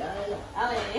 A ver.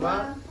吗？